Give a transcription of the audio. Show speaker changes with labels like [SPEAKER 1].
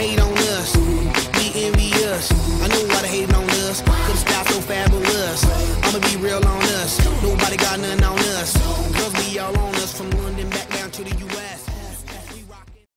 [SPEAKER 1] hate on us. We envy us. I know why they hating on us. Could've stopped so fabulous. I'ma be real on us. Nobody got nothing on us.